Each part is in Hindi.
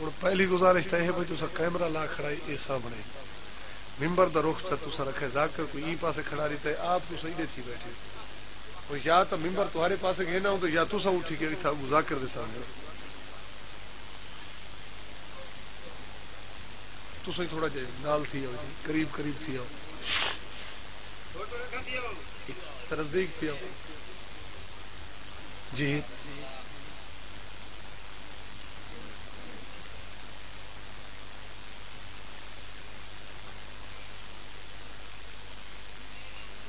ਹੁਣ ਪਹਿਲੀ ਗੁਜ਼ਾਰਿਸ਼ ਤਾਂ ਇਹ ਵੀ ਤੁਸੀਂ ਕੈਮਰਾ ਲਾ ਖੜਾਈ ਇਹ ਸਾਹਮਣੇ मिंबर दा रुख ता तुसा रखे जाकर कोई ई पासे खड़ा रही आप तो सही थी बैठे और या तो मिंबर तुम्हारे पास गए ना हो तो या तुसा उठी के था जाकर दे सामने तुसा ही थोड़ा जाए नाल थी आओ जी करीब करीब थी आओ नजदीक थी आओ जी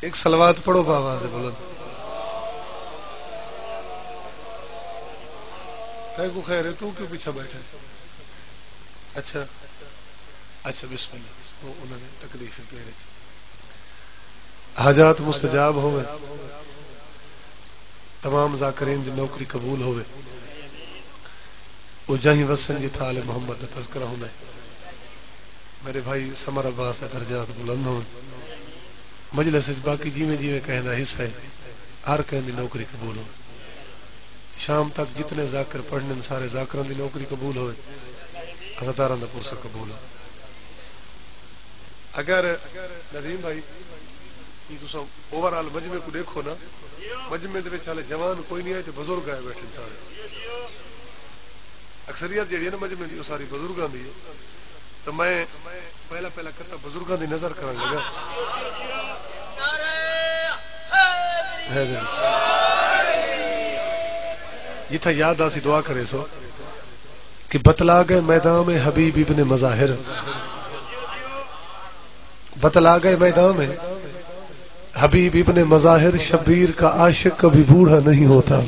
एक सलवात पढ़ो बाबा से बोलो। तय को खैर है, तू क्यों पीछे बैठे अच्छा अच्छा बिस्मिल्लाह। वो उन्होंने तकलीफ़ पेरे हाजात मुस्तजाब होवे। तमाम जाकरीन की नौकरी कबूल होवे। वो जही वसन जी थाले मोहम्मद का तस्करा होना मेरे भाई समर अब्बास का दर्जात बुलंद हो मजलिस बाकी जिमें जिमें कहना हिस्सा है। हर कहने नौकरी कबूल हो। शाम तक जितने जाकर पढ़ने सारे जाकर की नौकरी कबूल हो पुरसा कबूल हो। अगर नदीम भाई ओवरऑल मजमे को देखो ना, मजमे हाले जवान कोई नहीं आए तो बुज़ुर्ग आए बैठे सारे। अक्सरियत जी मजमे की सारी बुज़ुर्गों की तो मैं पहला पहला कट्टा बुज़ुर्गों की नज़र कर लगा। जिथे याद आसी दुआ करे सो, कि बतला गए मैदान में हबीब इबन मजाहिर। बतला गए मैदान में हबीब इबन मजाहिर शबीर का आशिक कभी बूढ़ा नहीं होता।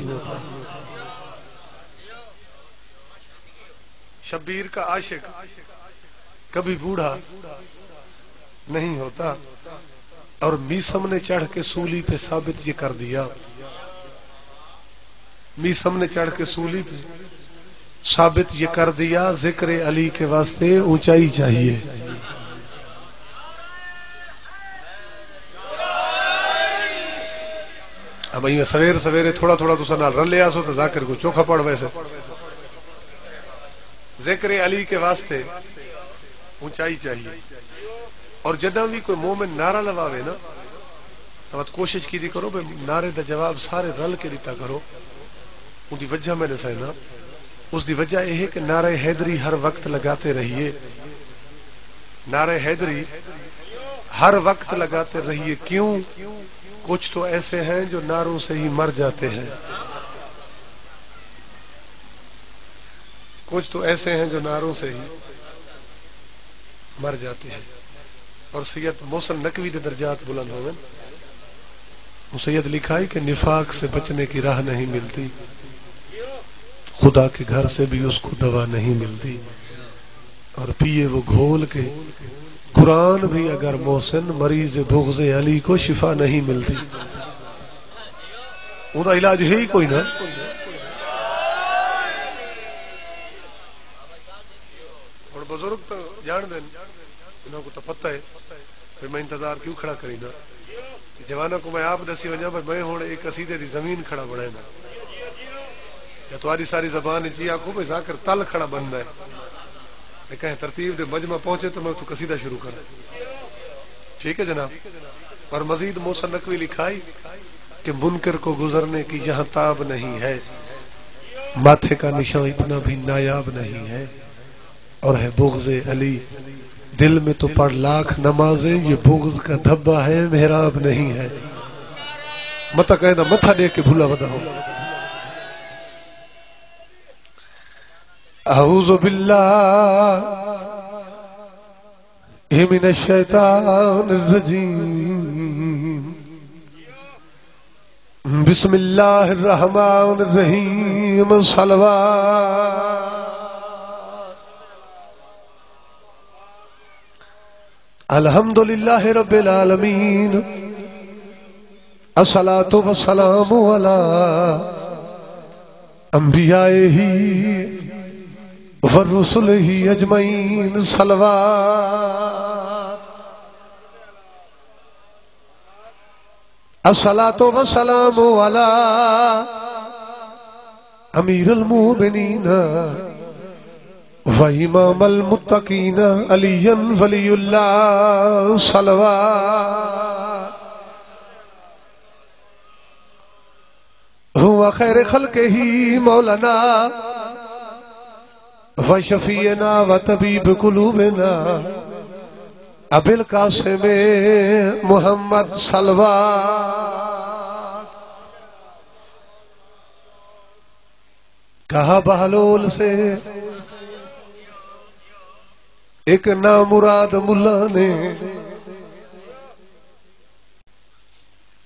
शबीर का आशिक कभी बूढ़ा नहीं होता। और मीसम ने चढ़ के सूली पे साबित ये कर दिया। मीसम ने चढ़ के सूली पे साबित ये कर दिया, ज़िक्र अली के वास्ते ऊंचाई चाहिए। अब मैं सवेरे सवेरे थोड़ा थोड़ा तुसा नाल रल लिया सो तो जाकर को चोखा पड़ वैसे। ज़िक्र अली के वास्ते ऊंचाई चाहिए और जदा भी कोई मोमिन नारा लवावे ना तो कोशिश की करो नारे का जवाब सारे रल के दिता करो उसकी वजह मैंने सहना उसकी वजह यह है कि नारे हैदरी हर वक्त लगाते रहिए नारे हैदरी हर वक्त लगाते रहिए क्यों कुछ तो ऐसे हैं जो नारों से ही मर जाते हैं कुछ तो ऐसे हैं जो नारों से ही मर जाते हैं। और सैयद मोहसन नकवी के दर्जात बुलंद हो सैयद लिखा है कि निफाक से बचने की राह नहीं मिलती। खुदा के घर से भी उसको दवा नहीं मिलती। और पिए वो घोल के। कुरान भी अगर मोहसिन मरीज़ बुगज अली को शिफा नहीं मिलती। उनका इलाज है ही कोई ना और बुज़ुर्ग तो जान दें इन्हों को तो पता है मैं इंतज़ार क्यों खड़ा करी ना जवाना को मैं आप दसी वजा पर मैं हूँ एक असीदे की ज़मीन खड़ा बनाए या तुम्हारी सारी जबान जी आखो, भाई जाकर तल खड़ा बंद है। मैं कहें, तरतीब दे मजमा पहुँचे तो मैं तो कसीदा शुरू कर। ठीक है जनाब? और मजीद मौसम नकवी लिखाई कि मुनकर को गुजरने की जहाँ ताब नहीं है। माथे का निशान इतना भी नायाब नहीं है। और है बुगज अली। दिल में तो पढ़ लाख नमाजे, ये बुगज का धब्बा है, मेहराब नहीं है। मत कहना मथा दे के भूला बताओ अऊज़ बिल्लाहि मिन शैतानिर्रजीम बिस्मिल्लाहिर्रहमानिर्रहीम सलवा अल्हम्दुलिल्लाह रब्बिल आलमीन अस्सलातु वस्सलामु अला अंबियाही वरुसुल ही अजमैन सलवा असलातो वसलाम वाला अमीर अलमोमिनीन वहीमाम मुतकीन अलीन सलवा हुआ खल के ही मौलाना व शफीना व तबीब कुलूबना अबिल कासिम मोहम्मद सलवा कहा बहलोल से एक नामुराद मुल्ला ने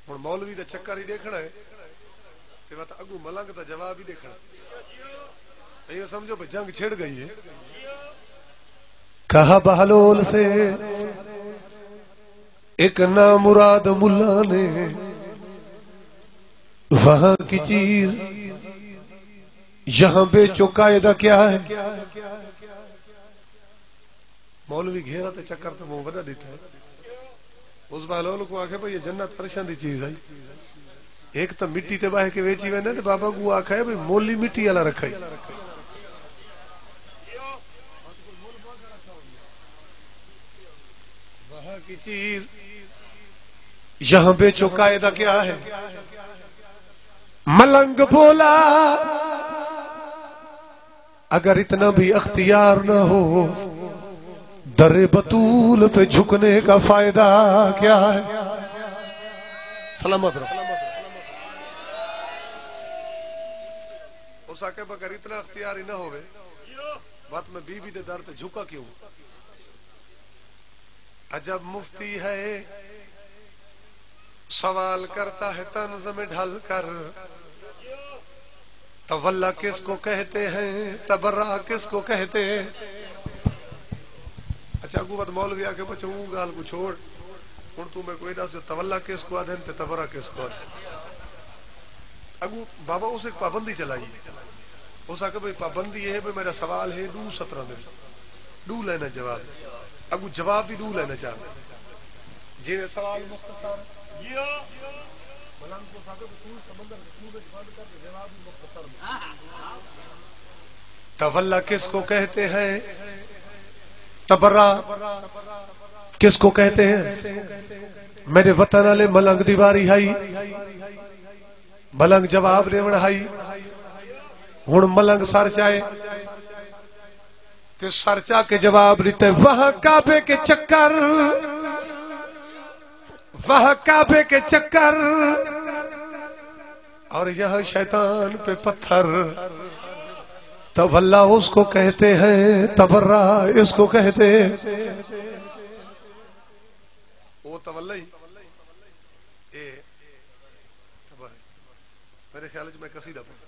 ਹੁਣ ਮੌਲਵੀ ਦਾ ਚੱਕਰ ਹੀ ਦੇਖਣਾ ਹੈ ਤੇ ਵਾ ਤਾਂ ਅਗੂ ਮਲੰਗ ਦਾ ਜਵਾਬ ਹੀ ਦੇਖਣਾ ਇਹ ਸਮਝੋ ਭਈ ਜੰਗ ਛਿੜ ਗਈ ਹੈ कहा बहलोल से एक नामुराद मुल्ला ने वहां की चीज यहां बेचो कायदा क्या है मौलवी घेरा ते चक्कर तो देता है। उस बहलोल को आखे, भाई, ये जन्नत फर्शां दी चीज़ है एक तो मिट्टी ते बाहे के वेची वेंदे ते बाबा को आखे भाई, मोली मिट्टी वाला रखाई वहाँ की चीज़ यहाँ बेचो कायदा क्या है? मलंग बोला, अगर इतना भी अख्तियार न हो दरे बतूल पे झुकने का फ़ायदा क्या है? सलामत रहो। उस आके अगर इतना अख्तियार ही ना होवे, बात में बीबी दे दर ते झुका क्यों? अजब मुफ्ती है, सवाल करता है तंज में ढल कर। तवल्ला किसको कहते हैं, तबर्रा किसको कहते हैं? अच्छा अगू बात मौलवी आके बच्चों ऊ गाल को छोड़। हूँ तू मैं कोई दस जो तवल्ला किसको आधे ते तबर्रा किसको आधे अगू बाबा उस एक पाबंदी चलाई है। उस आके भाई पाबंदी है भाई मेरा सवाल है डू सत्रह दिन। डू लेना जवाब। अगू जवाब भी डू लेना चाहते जिन्हें सवाल मुख्तसर तवल्ला किसको कहते हैं? तबर्रा। किसको कहते हैं? मेरे वतन वाले मलंग दीवारी हाई। मलंग जवाब रेवण हाई। हूँ मलंग सर चाहे। ते सरचा के जवाब देते, वह काबे के चक्कर, वह काबे के चक्कर, और यह शैतान पे पत्थर। तब अल्लाह उसको कहते हैं तबर्रा इसको कहते वो तवल्ला ही। ए तबर मेरे ख्याल में कसीदा पढ़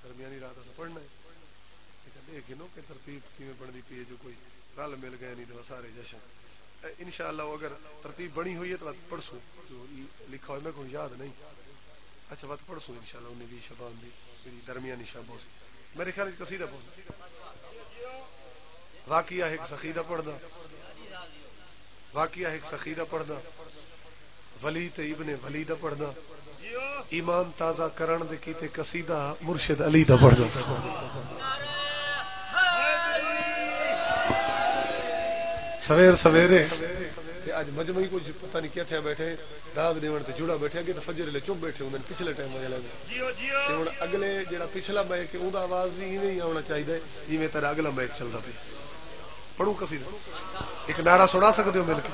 दरमियानी रात से पढ़ना है। गिनो के तरतीब किमें पढ़नी पी है जो कोई रल मिल गए नहीं तो सारे जश्न। इनशाला अगर तरतीब बनी हुई है तो बात पढ़सू जो लिखा हुआ मैं को याद नहीं। अच्छा बात पढ़सू इनशाला उन्हें भी, शबान दी मेरी दरमियानी शाबों से। मेरे ख्याल कसीदा पढ़ वाकिया एक सखीदा पढ़ना। वाकिया एक सखीदा पढ़ना। वली ते इबने वली दा पढ़ना। ईमान ताज़ा करण दे कीते कसीदा मुर्शिद अली दा पढ़ना। सवेर सवेरे। आज मजमई को पता नहीं क्या थे बैठे दाग देवन ते जुड़ा बैठे अगे तो फजर ले चुप बैठे होंगे पिछले टाइम वाले ते हुन अगले जेड़ा पिछला मैच उदा आवाज़ भी इवें ही आना चाहिए जिवें तेरा अगला मैच चलदा पे पढ़ू कसीदा एक नारा सुना सकते हो मिलके?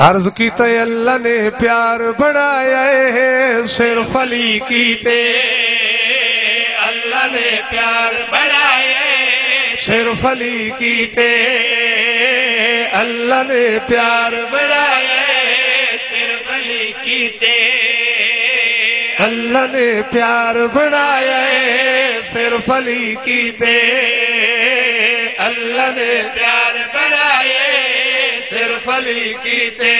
अर्ज़ की अल्लाह ने प्यार बढ़ाया है सिर्फ़ अली की ते सिर्फ़ अली की ते अल्लाह ने प्यार बढ़ाए सिर्फ़ अली कीते अल्लाह ने प्यार बढ़ाया सिर्फ़ अली की ते अल्लाह ने प्यार बढ़ाए सिर्फ़ अली की ते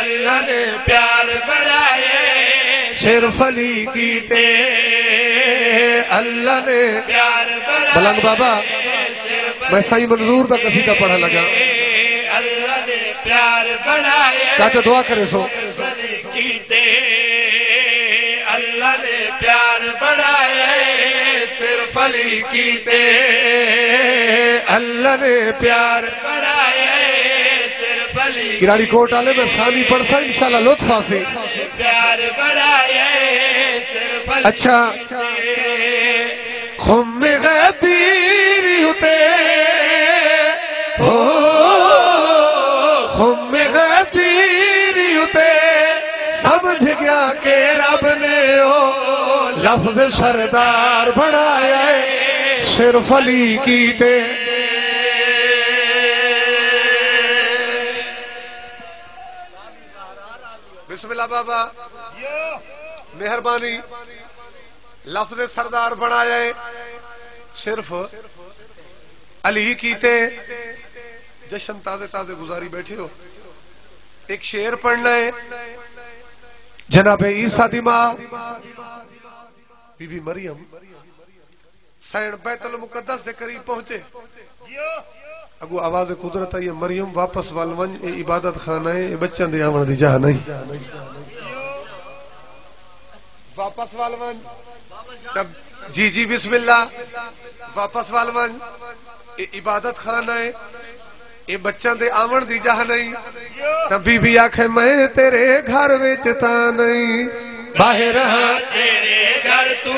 अल्लाह ने प्यार बढ़ाए सिर्फ़ अली की ते अल्लाह ने। प्यार बढ़ाए बाबा मैं साईं मंजूर का कसीदा पढ़ा लगा। चाचा दुआ करे सो। अल्लाह ने प्यार बढ़ाए सिर्फ़ अली कीते अल्लाह ने प्यार बढ़ाए सिर्फ़ अली किराड़ी कोट वाले में सानी पड़सा इंशाल्लाह लुत्फा से। प्यार बढ़ाए सिर्फ़ अच्छा। लफ्ज सरदार बनाया है, सिर्फ़ अली की ते। बिस्मिल्लाह बाबा। मेहरबानी। लफ्ज सरदार बनाया है सिर्फ़ अली कीते, जश्न ताजे ताजे गुजारी बैठे हो। एक शेर पढ़ना है, जनाब ईसा दी बीबी मरियम, सैन बैतुल मुकद्दस के करीब पहुँचे। अगो आवाज़ कुदरत आई मरियम वापस वाल वंज ए इबादत खाना है, ए बच्चों दे आवन दी जगह नहीं। वापस वाल तब जी जी, बिस्मिल्लाह। वापस वाल वंज इबादत खाना है। ए बच्चों दे आवन दी जगह नहीं। तब बीबी आखे, मैं तेरे घर विच ता नहीं। बाहर हाँ तेरे घर तू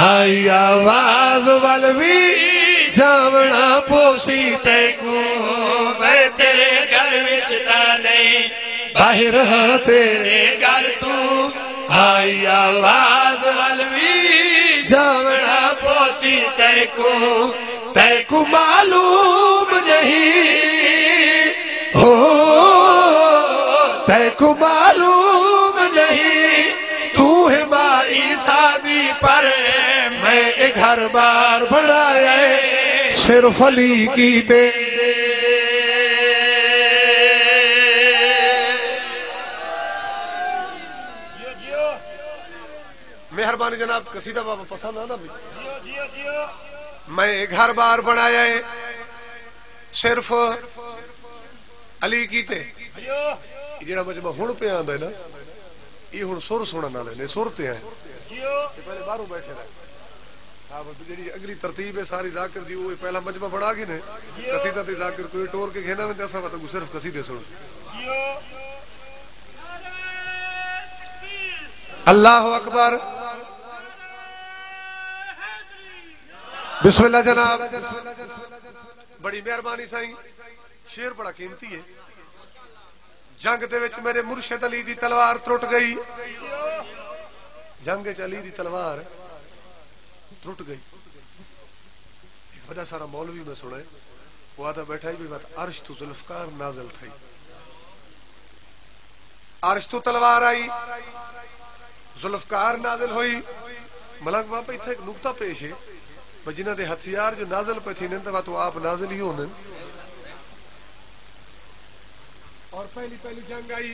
आई, आवाज़ वाल भी जावना पोसी ते तू मैं तेरे घर विच ता नहीं। बाहर हाँ तेरे घर तू आई, आवाज़ वल भी जावना पोसी तैको तैको मालूम नहीं। हो तैको मालूम नहीं, तू है माई शादी पर, मैं घर बार बढ़ाया है। सिर्फ़ अली की ते मेहरबानी जनाब कसीदा बाबा पसंद आना भाई मैं घर बार बनाया है, सिर्फ़ अली कीते जेड़ा मजमा हुन पे आंदा है ना, ये हुन सुर सुनन वाले ने, सुर ते है। पहले बाहरों बैठे रहे। हाँ जेड़ी अगली तरतीब है, सारी जाकिर दी वो पहला मजमा बना के ने। कसीदा ते जाकिर कोई टोर के घेना में दसा तो सिर्फ़ कसीदे सुन अल्लाह अकबर। बिस्मिल्लाह जनाब। बड़ी मेहरबानी साई। शेर बड़ा कीमती है। जंग के मेरे मुर्शद अली दी तलवार त्रुट गई। जंग अली दी तलवार त्रुट गई। एक बड़ा सारा मौलवी मैं सुने। वो आता बैठा ही भी बात, अर्श तू जुल्फकार नाजल थी अर्श तू तलवार आई, जुल्फकार नाजल हुई। मलंग बाबा इतना एक नुकता पेश है। भाई जिन्हों के हथियार जो नाजिल पे थी तो तो आप नाजिल ही होने और पहली पहली जंग आई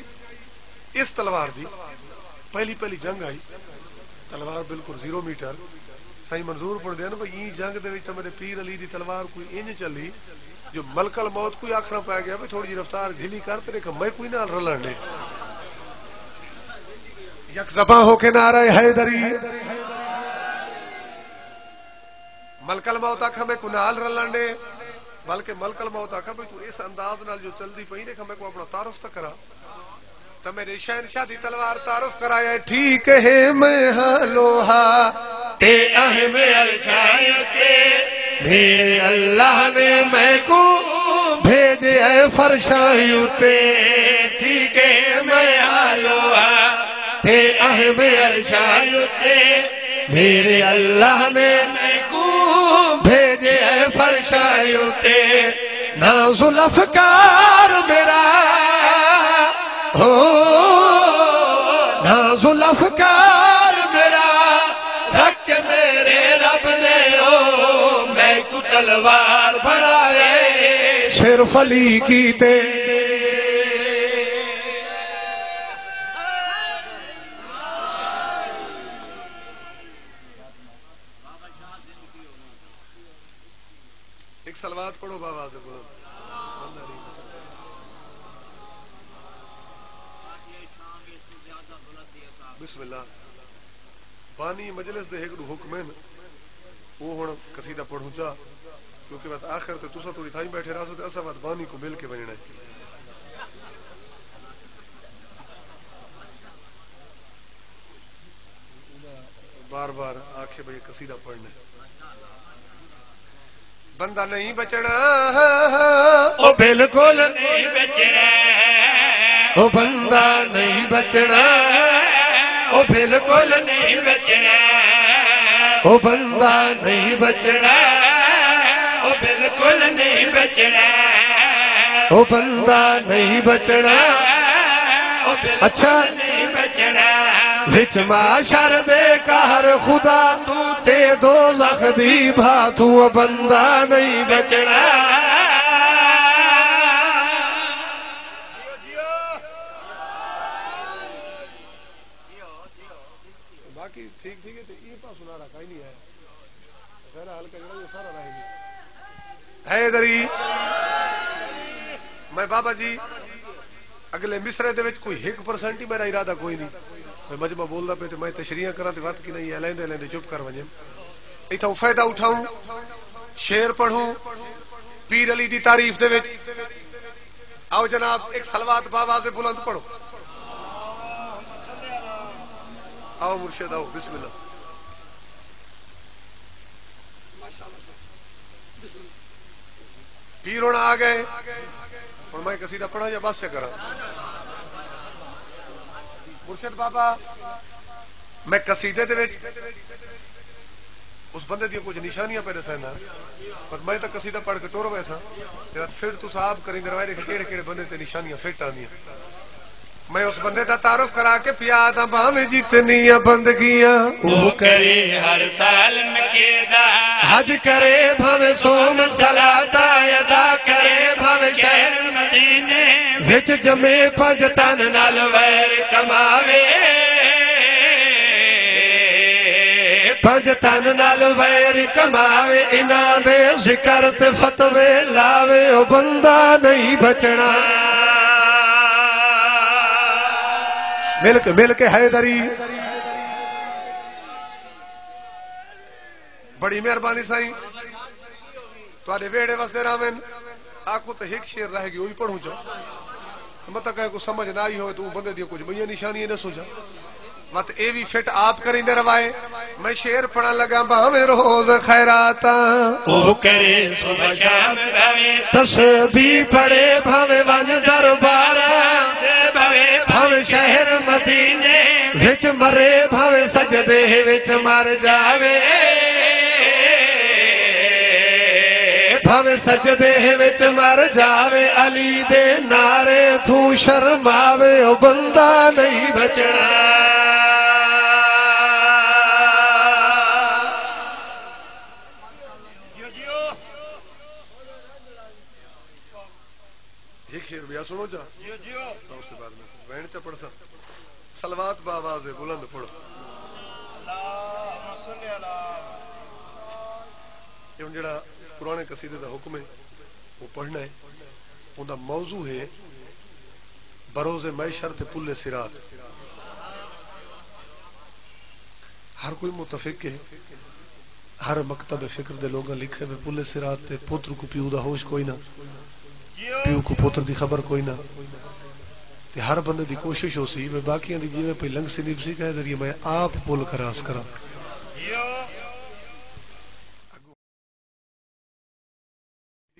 इस तलवार दी। पहली पहली जंग आई। तलवार बिल्कुल ज़ीरो मीटर। साईं मंजूर पड़ दिया ना, भाई, ई जंग तां मेरे पीर अली दी तलवार कोई इंज चली, जो मलकल मौत कोई आखना पै गया भी थोड़ी जी रफ्तार ढीली कर तेरे मैं कोई नाल रलन दे यक जबा होके नारा हैदरी। मलकल मौत आखा मैं कुनाल रलन दे बल्कि मलकल मौत आखा भाई तू इस अंदाज नाल जो चलदी पई ने मैं को अपना तारुफ तक करा। तो मेरे शहनशाह दी तलवार तारुफ कराया, ठीक है, मैं हाँ लोहा। ते अहम अलछायते मेरे अल्लाह ने मैं को भेजे है फरशायुते ठीक है, मैं आलोहा ते अहम अलछायते मेरे अल्लाह ने मैं भेजे ना जुल्फकार मेरा। हो ना जुल्फकार मेरा। रख मेरे रब ने, ओ, मैं कुतलवार बनाए। सिर्फ़ अली की ते बानी मजलिस दे एक हुक्म है। वो हुन कसीदा पढ़ूं चा क्योंकि बात आखिर ते तुसा थोड़ी थाई बैठे रहो ते असा बात बानी को मिल के बनना है। बार बार आखे भाई कसीदा पढ़ना बंदा नहीं बचना। ओ बिल्कुल नहीं बचना ओ बंदा नहीं बचना। ओ बिल्कुल नहीं बचना। ओ बंदा नहीं बचना। ओ बिल्कुल नहीं बचना। ओ बंदा नहीं बचना। अच्छा। नहीं बचना। विच माशर दे कहर खुदा तू ते दो लख दी भा तू बंदा नहीं बचना बाकी ठीक ठीक है तो ये पा सुना रखा ही नहीं है मेरा हाल का जरा ये सारा रहेगी है इधर ही मैं बाबा जी अगले मिसरे ਦੇ ਵਿੱਚ ਕੋਈ 1% ਹੀ ਮੇਰਾ ਇਰਾਦਾ ਕੋਈ ਨਹੀਂ ਮੈਂ ਮਜਮਾ ਬੋਲਦਾ ਪਏ ਤੇ ਮੈਂ ਤਸ਼ਰੀਹਾਂ ਕਰਾਂ ਤੇ ਵਤ ਕੀ ਨਹੀਂ ਹੈ ਲੈਂਦੇ ਲੈਂਦੇ ਚੁੱਪ ਕਰ ਵਜਨ ਇਥੋਂ ਫਾਇਦਾ ਉਠਾਉਂ ਸ਼ੇਰ ਪੜੂੰ ਪੀਰ ਅਲੀ ਦੀ ਤਾਰੀਫ ਦੇ ਵਿੱਚ आओ जनाब एक सलवात बाबा से बुलंद पढ़ो आओ मुर्शिद आओ बिस्मिल्लाह पीर होना आ गए। हूँ मैं कसीदा पढ़ा, या बस करा। मुर्शद बाबा, मैं कसीदे उस बंदे दी कुछ निशानियाँ पे दसना पर मैं तो कसीदा पढ़ के टोर वैसा फिर तू साहब करी दरवाजे केड़े केड़े बंदे ते निशानियाँ फिट आंदियाँ। मैं उस बंदे का तारुफ करा के पिया दा भावे जितनियाँ बंदगियाँ। वो करे हर साल हज करे भावे सोम सलाता अदा करे भव शहर मदीने। विच जमे पंज तन नाल वैर कमावे। पंज तन नाल वैर कमावे इना दे ज़िक्र ते फतवे लावे ओ बंदा नहीं बचना। मिल के मिल के हैदरी बड़ी मेहरबानी साईं ਤੁਹਾਡੇ ਵੇੜੇ ਵਸਦੇ ਰਾਵਨ ਆਖੋ ਤੇ ਇੱਕ ਸ਼ੇਰ ਰਹਿ ਗਈ ਉਹੀ ਪੜੂ ਚਾ ਮਤਲਬ ਕਹੇ ਕੋ ਸਮਝ ਨਾ ਆਈ ਹੋਵੇ ਤੂੰ ਬੰਦੇ ਦੀ ਕੁਝ ਬਈਆਂ ਨਿਸ਼ਾਨੀਆਂ ਨਾ ਸੋਚਾ ਮਤ ਇਹ ਵੀ ਫਿਟ ਆਪ ਕਰਿੰਦੇ ਰਵਾਏ ਮੈਂ ਸ਼ੇਰ ਪੜਨ ਲੱਗਾ ਭਾਵੇਂ ਰੋਜ਼ ਖੈਰਾਤਾਂ वो करे सुबह शाम भवे ਤਸਬੀਹ ਪੜੇ ਭਾਵੇਂ ਵੰਜ ਦਰਬਾਰਾਂ भवे ਭਾਵੇਂ ਭਾਵੇਂ ਸ਼ਹਿਰ ਮਦੀਨੇ ਵਿੱਚ ਮਰੇ ਭਾਵੇਂ ਸਜਦੇ ਵਿੱਚ ਮਰ ਜਾਵੇ ਭਾਵੇਂ ਸਜਦੇ ਵਿੱਚ ਮਰ ਜਾਵੇ ਅਲੀ ਦੇ ਨਾਰੇ ਤੂੰ ਸ਼ਰਮਾਵੇ ਉਹ ਬੰਦਾ ਨਹੀਂ ਬਚਣਾ एक शेर भैया सुनो जा। तो उसके बाद में वैन च पढ़ सा। सलवात है बुलंद पढ़ो। ये जेड़ा पुराने कसीदे दा हुक्म है वो पढ़ना है। उनका मौजू है बरोज़े मैशर ते सिरात। हर कोई मुतफिक है। हर मकतब फ़िक्र दे लोग लिखे वे पुल्ले सिरात ते पुत्र को दा होश कोई ना। ਪਿਓ ਕੋ ਪੁੱਤਰ ਦੀ ਖਬਰ ਕੋਈ ਨਾ ਤੇ ਹਰ ਬੰਦੇ ਦੀ ਕੋਸ਼ਿਸ਼ ਹੋ ਸੀ ਮੈਂ ਬਾਕੀਆਂ ਦੀ ਜਿਵੇਂ ਪਈ ਲੰਗ ਸਨੀਬ ਸੀ ਕਹੇ ਜ਼ਰੀਏ ਮੈਂ ਆਪ ਪੁੱਲ ਕਰਾਸ ਕਰਾਂ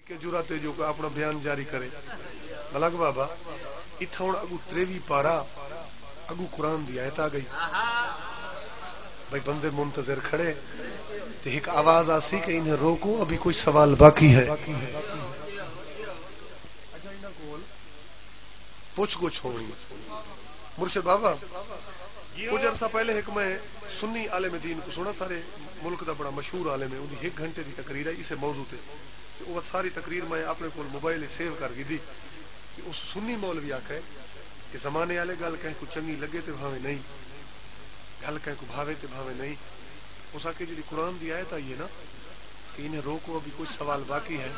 કે જુરાતે જો આપણો બયાન જારી કરે મલક બાબા ઇથા હું અગુ ત્રેવી પારા અગુ કુરાન દી આયત આ ગઈ ભાઈ બંદે મુંતજર ખડે તે એક આવાજ આસી કે ઇને રોકો અભી કોઈ સવાલ બાકી હૈ है पूछ गुछ होगी। मुर्शिद बाबा, कुछ अरसा पहले एक मैं सुन्नी आलम दीन को सुना सारे मुल्क का बड़ा मशहूर आलम है उनकी एक घंटे की तकरीर है, इसे मौजू तो वो सारी तकरीर मैं अपने को मोबाइल सेव कर थी कि उस सुन्नी मौलवी आखे कि जमाने वाले गल कह को चंगी लगे तो भावे नहीं, गल कह को भावे तो भावे नहीं। उस आके जी कुरान की आयत आई है ना, कि इन्हें रोको अभी कुछ सवाल बाकी है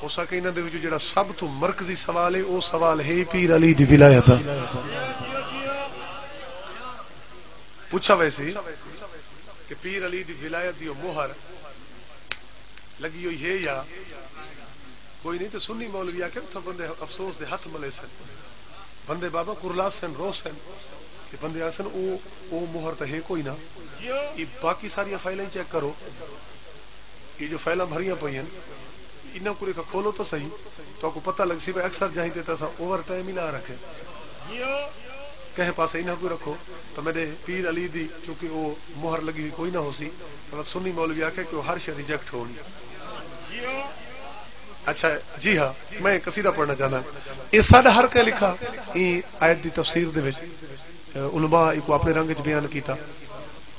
हो सके इन्हों ਦੇ ਵਿੱਚ ਜਿਹੜਾ ਸਭ ਤੋਂ ਮਰਕਜ਼ੀ ਸਵਾਲ ਹੈ ਉਹ ਸਵਾਲ ਹੈ ਪੀਰ ਅਲੀ ਦੀ ਵਿਲਾਇਤ ਦਾ ਪੁੱਛਾ ਵੈਸੀ ਕਿ ਪੀਰ ਅਲੀ ਦੀ ਵਿਲਾਇਤ ਦੀ ਉਹ ਮੋਹਰ ਲੱਗੀ ਹੋਈ ਹੈ ਜਾਂ ਕੋਈ ਨਹੀਂ ਤੇ ਸੁੰਨੀ ਮੌਲਵੀ ਆ ਕੇ ਉੱਥੇ ਬੰਦੇ ਅਫਸੋਸ ਦੇ ਹੱਥ ਮਲੇ ਸਨ ਬੰਦੇ ਬਾਬਾ ਕੁਰਲਾ ਸਨ ਰੋਸ਼ਨ ਤੇ ਬੰਦੇ ਆਸਨ ਉਹ ਉਹ ਮੋਹਰ ਤਾਂ ਹੈ ਕੋਈ ਨਾ ਇਹ ਬਾਕੀ ਸਾਰੀਆਂ ਫਾਈਲਾਂ ਚੈੱਕ ਕਰੋ ये जो फाइल भरिया पई इन पूरे का खोलो तो सही। तो आपको पता लग सी भाई अक्सर जहीं ते ओवर टाइम ही ला रखे। कहे पास इन्हें कोई रखो। तो मेरे पीर अली दी, चूँकि वो मोहर लगी हुई कोई ना हो सी मतलब सुन्नी मौलवी आखे कि हर शय रिजेक्ट होनी। अच्छा जी हाँ मैं कसीदा पढ़ना चाहना। ये साडा हर के लिखा आयत दी तफसीर उलमा इको अपने रंग च बयान कीता।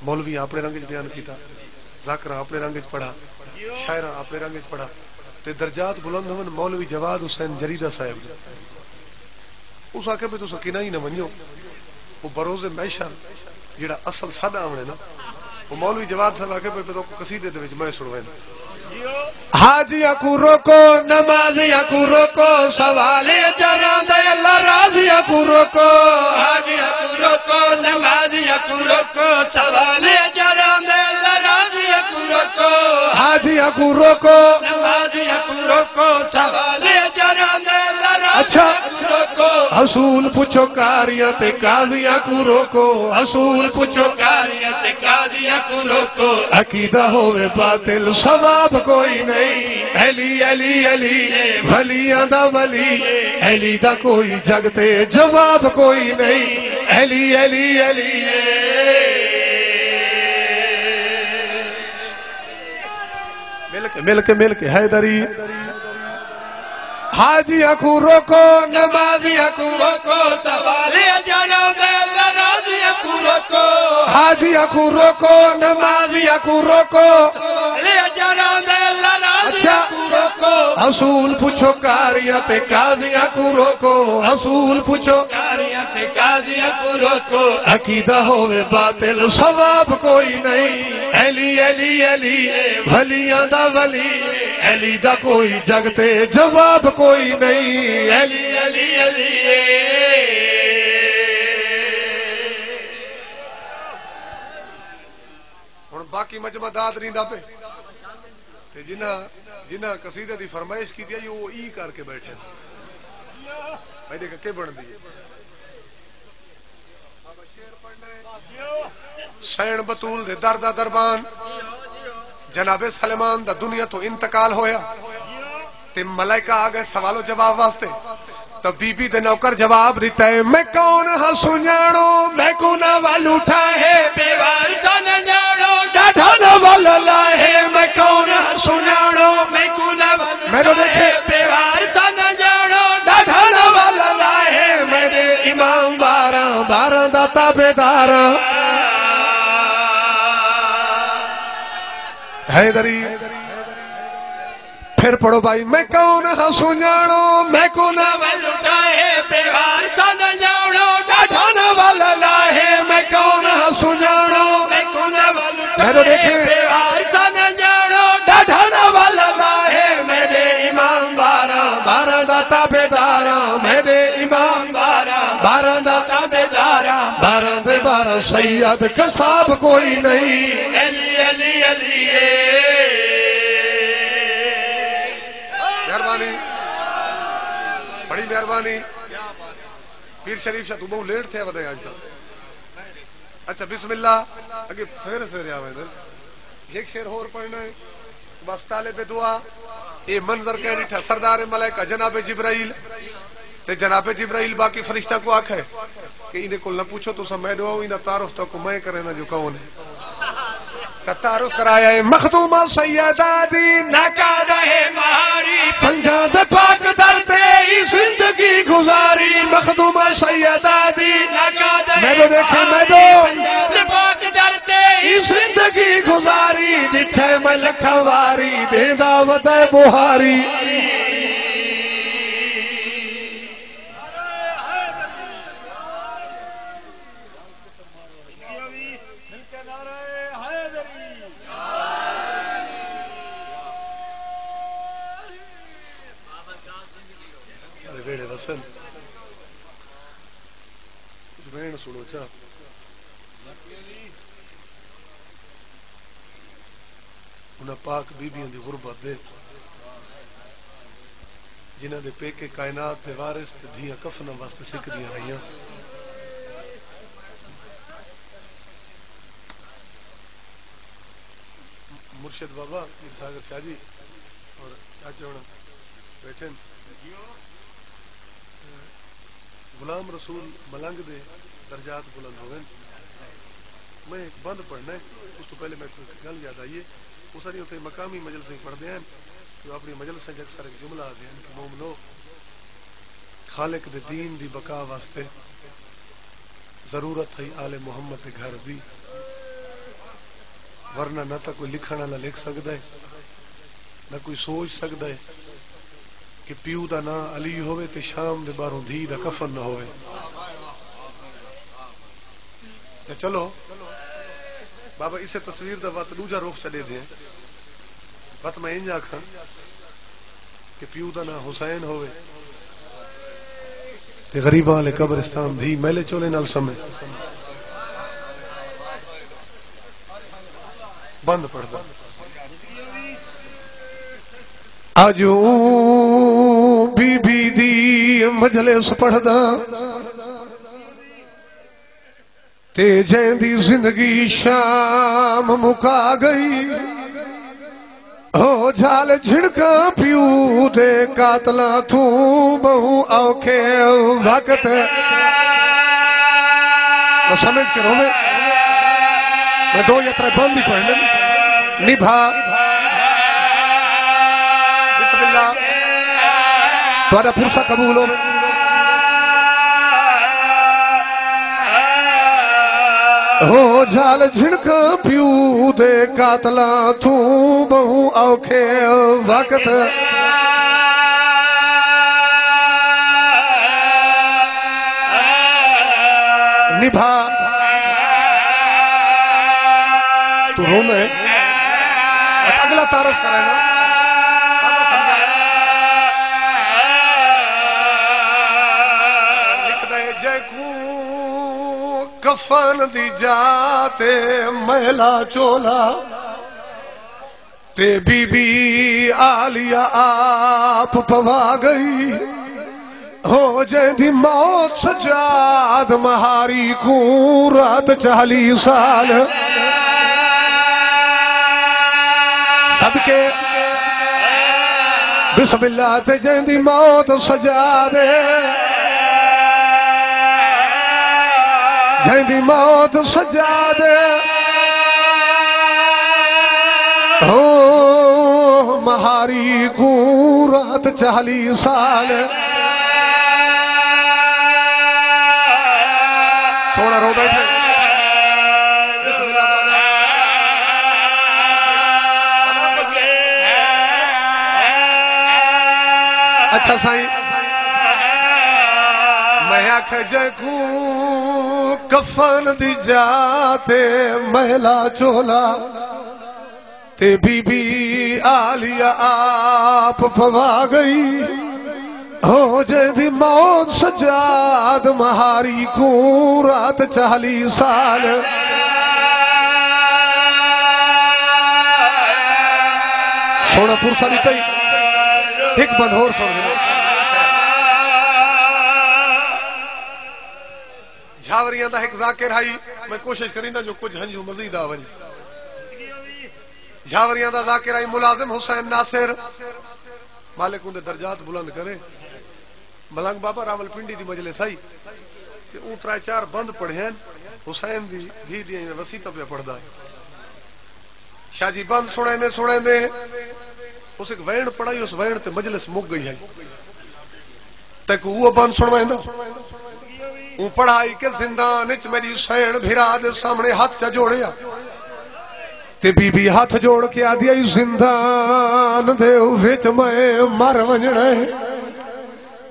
मौलवी अपने रंग च बयान कीता। जाकरा अपने रंग च पढ़ा। शायरा अपने रंग च पढ़ा। ते दर्जात बुलंद होवन मौलवी जवाद हुसैन जरीदा साहब दे। उस आके भी तुस किना ही ना वञो वो बरोज़ मैशर जेड़ा असल सादा आवणे ना, वो मौलवी जवाद साहब आके भी तो कसीदे दे विच मैं सुणवेंदा हाजिया को रोको नमाजिया को रोको, सवाले जरांदे अल्लाह राजिया को रोको। हाजिया को रोको नमाजिया को रोको, सवाले जरांदे हाजिया को रोको। सवाले अच्छा। हसूल पुछो कारियाँ ते काजियाँ को रोको। हसूल पुछो कारिया ते काजिया को रोको। अकीदा होवे बातिल सवाब कोई नहीं। अली अली अली वलियाँ दा वली। अली दा कोई जगते जवाब कोई नहीं। अली अली अली मिल के मिल के मिल हैदरी। हाजी अखू रोको नमाजी अखू रोको सवाले रोको। हाजी अखू रोको नमाजी अखू रोको। अच्छा। हसूल पुछो कारियाँ ते काजियाँ को रोको। हसूल पुछो। कारिया काजिया अकीदा होवे बातिल सवाब कोई नहीं। अली अली अली भलिया दा वली। अली दा कोई जगते जवाब कोई नहीं। अली अली अली बाकी मजमा दाद रींदा पे। ते जिन्हें जिन्हें कसीदे की फरमाइश की वो ई करके बैठे भाई देख, के बन दी सैन बतूल दे दर दरबान। जनाबे सलेमान दा दुनिया तो इंतकाल होया। ते मलाइका आ गए सवालों जवाब वास्ते। तो बीबी दे नौकर जवाब दिता है, मैं कौन हाँ सुजानो मैं को वाल उठा है बेवार जान जानो डाढो ना वाल ला हैदरी। फिर पढ़ो भाई मैं कौन हाँ मैं ना लुटाए जानो लाहे मैं कौन हाँ मैं देखे। बेवार जानो वल लाहे इमाम बारा बारा दा ताबेदार इमाम बारा बारा दा ताबेदारा बारह दे बारह सैयद कसाब कोई नहीं। मेहरबानी। पीर शरीफ शाह, तू बहुत लेट थे वधे आज तक। अच्छा बिस्मिल्लाह। अगे सवेरे सवेरे आवे दे। एक शेर और पढ़ना है। बस ताले पे दुआ। ये मंजर कह ॾिठा सरदार मलाइका, जनाब जिब्राइल। ते जनाब जिब्राइल बाकी फरिश्ता को आखे कि इनके को न पूछो तो मैं दुआ इन तारुफ तो को मैं करे ना जो कौन है। तारुफ कराया है, मखदूमा सैयदा दी नका रहे महारी पंजा दे पाक दर्दे। ज़िंदगी गुजारी मखदूमा सैदा दी मैनू देखे मैनू पाक ज़िंदगी गुजारी दिठे मैं लखवारी दे दावत बुहारी। ऋण सुनो छा उन्हें पाक बीबिया की गुरबत दे। जिन्हों पेके कायनात के वारिस धिया कफन वास्ते सिकदिया रही मुर्शद बाबा सागर शाह जी और चाचे होना बैठे गुलाम रसूल मलंग दे दर्जात बुलंद हो गए। मैं एक बंद पढ़ना है उस तो पहले एक गल याद है। वो सारी उसे मकामी मजल से पढ़ते हैं जो अपनी मजल से अक्सर एक जुमला आते हैं कि मोमनो, खालिक दे दीन दी बका वास्ते ज़रूरत है आले मोहम्मद के घर दी। वरना न तो कोई लिखण वाला लिख सकता है, न कोई सोच सकता है। कि प्यू का ना अली ते शाम दे बाहरों धी दा कफन ना ते चलो। बाबा इसे तस्वीर दा वत दूजा रुख चले दे वत मैं इंज आखा कि प्यू दा ना हुसैन ते गरीबां कब्रिस्तान धी मेले चोले नाल समय बंद पड़दा अजू बीबी दी मजलिस पढ़दा। ते जैंदी ज़िंदगी शाम मुका गई। हो झाल झिड़का पियू दे कातला तू बहु औखे वक्त। तो समझ के रो में मैं दो यात्रा बंद ही पढ़ने निभा। ਤੁਹਾਡਾ ਪੁਰਸਾ ਕਬੂਲ ਹੋਵੇ ਹੋ ਝਾਲ ਝਿਣਕ ਪਿਉ ਦੇ ਕਾਤਲਾਂ ਤੂੰ ਬਹੁ ਔਖੇ ਵਕਤ निभा तू रो में अगला तारफ करेगा कफन दी जाते महिला चोला। ते बीबी आलिया आप पवा गई। हो जैदी मौत सजाद महारी को रात चाली साल। सदके। बिस्मिल्लाह ते जैदी मौत सजा दे। जैदी मौत सजा दे। महारी को रात चाली साल सोना रो बैठे। अच्छा साईं। मैं आख जकू कफन दी जाते महिला चोला, ते बीबी आलिया आप पवा गई। हो जैदी मौत सजाद महारी को रात चाली साल। सोना पुरसा दी कई। एक बंद होर सुन देना। झावरियाँ दा एक जाकिर हाई, मैं कोशिश करींदा जो कुछ हंजू मजीद आ वञे। झावरियाँ दा जाकिर आई मुलाजिम हुसैन नासिर। मालिक उनके दर्जात बुलंद करे। मलंग बाबा रावलपिंडी दी मजलिस आई, ते ऊ त्रै चार बंद पढ़े हुसैन दी धी दी वसीता पे पढ़दा शाजी बंद सुनेंदे सुनेंदे उस एक वैण पढ़ाई, उस वैण ते मजलिस मुक गई है। तक वो बंद सुनवाइंदा पढ़ाई के जिंदान मेरी सैन भिरा दे सामने हाथ चा जोड़िया। बीबी हाथ जोड़ के आदि आई, जिंदान दे मैं मर वजना है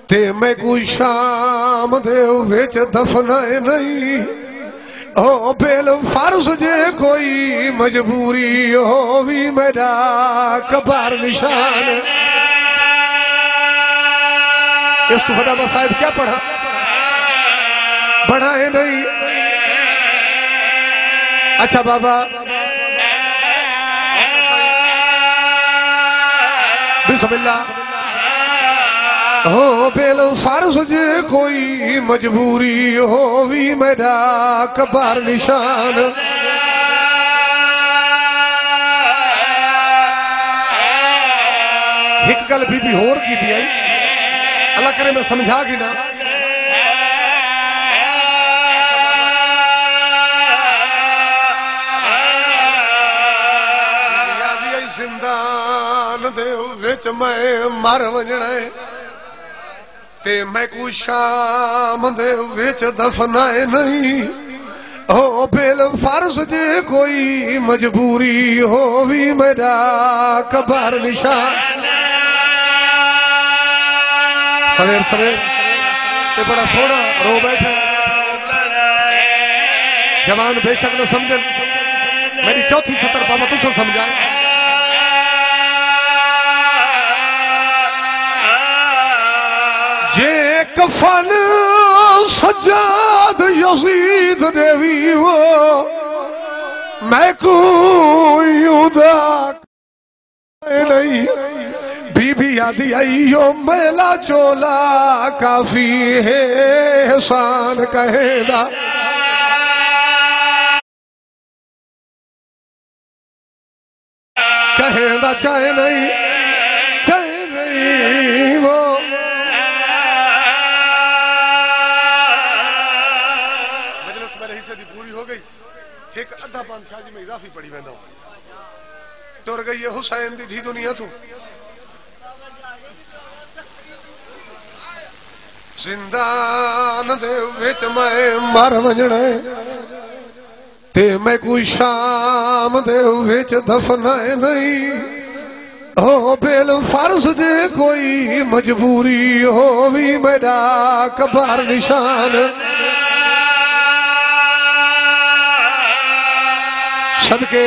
ते मैं को शाम दे दफना नहीं। ओ बेल फ़र्ज़ जे कोई मजबूरी हो भी मेरा कबार निशान। इस तो फटाफा साहब क्या पढ़ा? बढ़ाए नहीं। अच्छा बाबा। बिस्मिल्लाह। हो, बेल फ़र्ज़ जे कोई मजबूरी हो भी मेरा कबार निशान। एक गल बीबी होर की थी आई। अल्लाह करे मैं समझा की ना। विच मैं मर है ते मैं को शाम दे विच दफनाए नहीं। हो बेल फ़र्ज़ जे कोई मजबूरी हो भी मेरा कबार निशान। सवेर सवेर, ते बड़ा सोहना रो बैठे जवान बेशक न समझन, मेरी चौथी सतर पावा तुसा समझाए। जे कफन सजाद यजीद देवी वो मैं कोई उदा नहीं। बीबी आदि आइयो, मेला चोला काफ़ी है, एहसान कहेदा कहेदा चाहे नहीं। अद्धा पाँच शादी में इजाफी पड़ी वेंदा तुर गई है हुसैन दी धी दुनिया तू जिंदान मैं मर वजना ते मैं कोई शाम दे विच दफनाए नहीं हो बेल फ़र्ज़ दे कोई मजबूरी हो भी मेरा कबार निशान सदके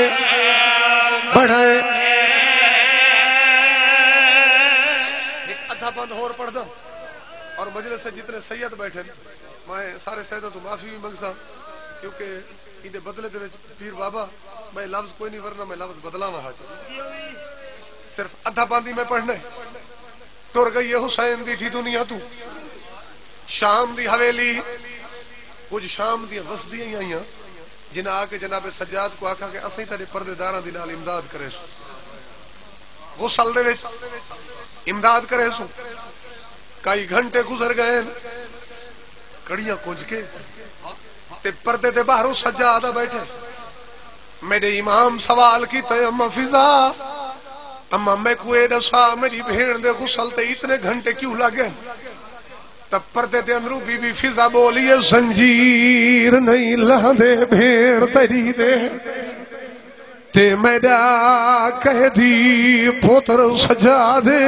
एक अद्धा बंद होर पढ़ दो। और मजलिस से जितने सैयद बैठे मैं सारे सैयदों तो माफ़ी भी मंगसा क्योंकि इदे बदले दे पीर बाबा, मैं लफ्ज कोई नहीं वरना मैं लफ्ज बदलावा हाज सिर्फ़ अद्धा बांदी में पढ़ना टुर गई है हुसैन दी, थी दुनिया तू। शाम दी हवेली, कुछ शाम दी वसदियाँ ही जिन्हें आके जनाबे सज्जाद को आखा कि असं तेरे इमदाद करे गुसल इमदाद करे कई घंटे गुजर गए कड़ियाँ कुंज के, ते पर्दे दे बाहरों सज्जाद बैठे। मेरे इमाम सवाल की ते फिजा, अम्मा मैं कुए दसा मेरी भेड़ दे गुसल ते इतने घंटे क्यों लगे पर्दे दे अंदरू बीबी फिजा बोली है जंजीर नहीं लहदे भेड़ तेरी दे। ते मेरा कह दी, पुत्र सजा दे।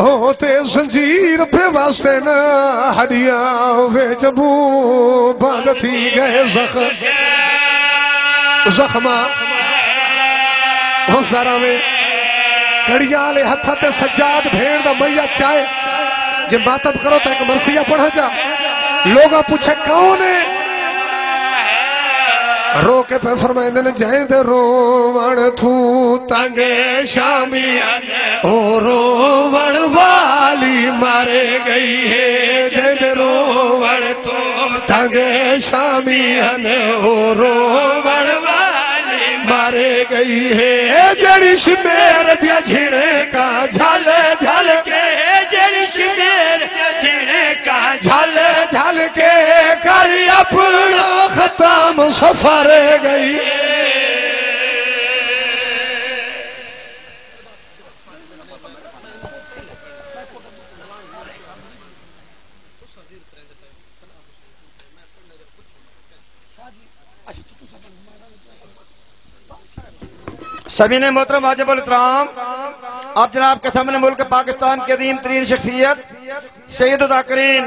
ओ, ते जंजीर पे वास्ते न हदिया वे जबू थी गए जख्म जख्मा हो सारा में घड़िया हथ सजाद भेड़ दा मैया चाहे। जे मातम करो तो एक मरसिया पढ़ा जा। लोग पूछे, कौन है? रो के पे फरमाइंदे ने जैद रोवण थू तंगे शामी। ओ रोवण वाली मारे गई है। जैद रोवण थू तंगे शामी। हन, ओ रोवण वाली मारे गई है। जड़ी शमेर दिया झिड़े का झल सफ़र गई। सभी ने मोहतरम वाजिबुल इतराम आप जनाब के सामने मुल्क पाकिस्तान की अदीम तरीन शख्सियत शहीद उदाकरीन